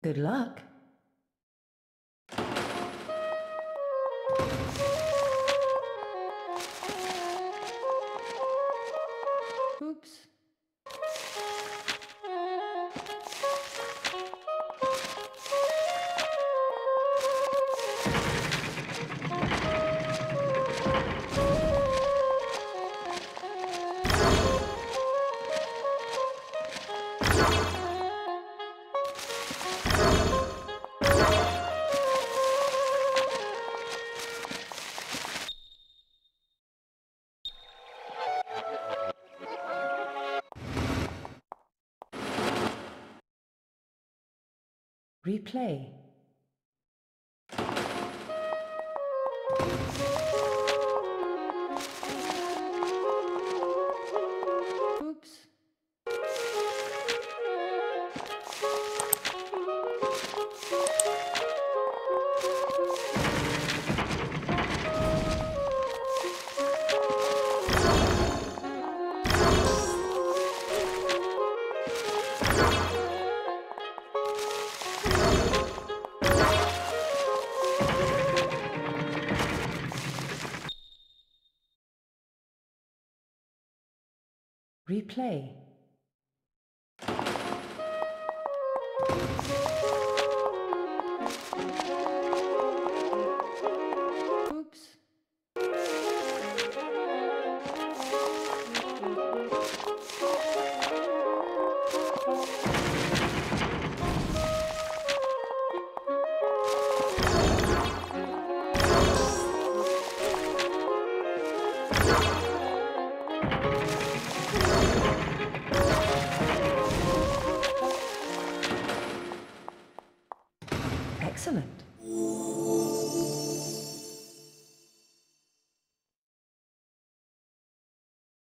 Good luck. Oops. Replay. Oops. Replay. Oops. Excellent.